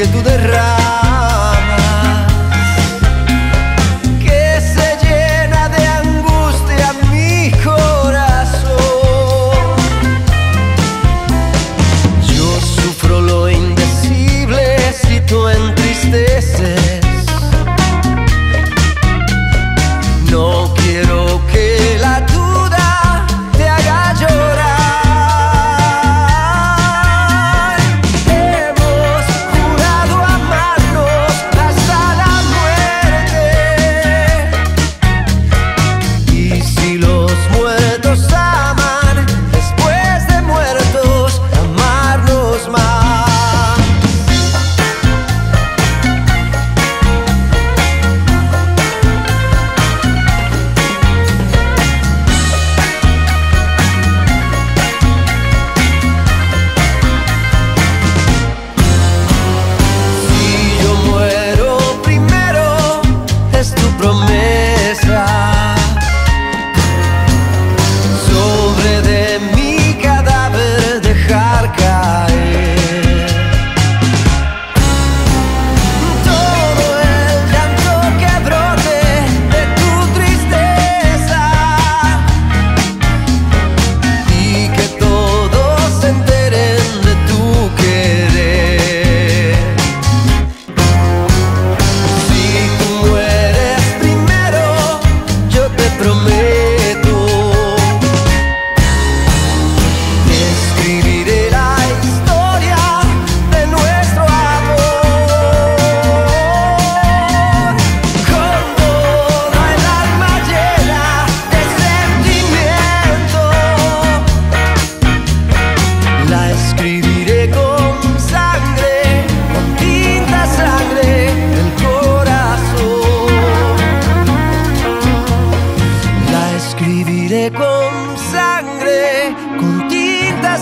que tú derramas.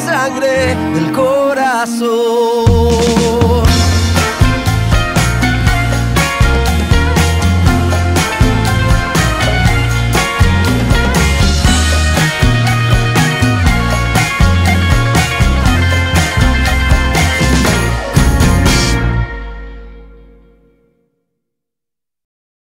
Sangre, del corazón.